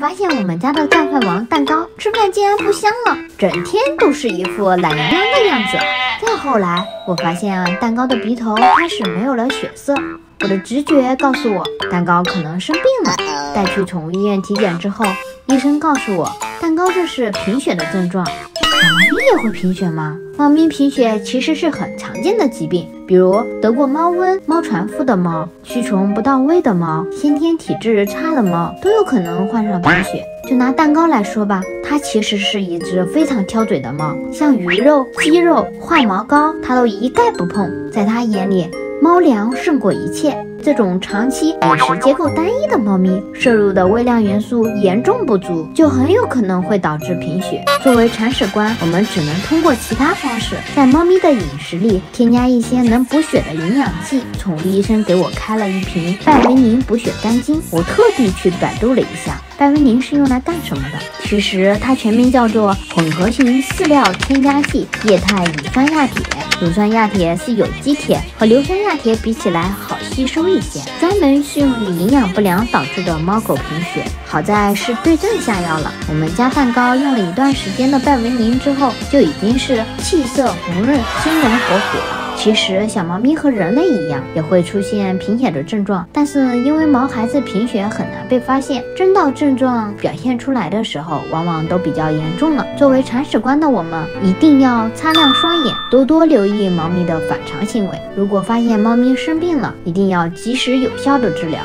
发现我们家的盖饭王蛋糕吃饭竟然不香了，整天都是一副懒洋洋的样子。再后来，我发现蛋糕的鼻头开始没有了血色，我的直觉告诉我，蛋糕可能生病了。带去宠物医院体检之后，医生告诉我，蛋糕这是贫血的症状。小猫咪也会贫血吗？猫咪贫血其实是很常见的疾病，比如得过猫瘟、猫传腹的猫、驱虫不到位的猫、先天体质差的猫都有可能患上贫血。就拿蛋糕来说吧，它其实是一只非常挑嘴的猫，像鱼肉、鸡肉、化毛膏，它都一概不碰。在它眼里，猫粮胜过一切。这种长期饮食结构单一的猫咪，摄入的微量元素严重不足，就很有可能会导致贫血。作为铲屎官，我们只能通过其他方式，在猫咪的饮食里添加一些能补血的营养剂。宠物医生给我开了一瓶拜维宁补血干精，我特地去百度了一下。拜维宁是用来干什么的？其实它全名叫做混合型饲料添加剂液态乳酸亚铁。乳酸亚铁是有机铁，和硫酸亚铁比起来好吸收一些，专门适用于营养不良导致的猫狗贫血。好在是对症下药了。我们家蛋糕用了一段时间的拜维宁之后，就已经是气色红润、生龙活虎。其实小猫咪和人类一样，也会出现贫血的症状，但是因为毛孩子贫血很难被发现，真到症状表现出来的时候，往往都比较严重了。作为铲屎官的我们，一定要擦亮双眼，多多留意猫咪的反常行为。如果发现猫咪生病了，一定要及时有效的治疗。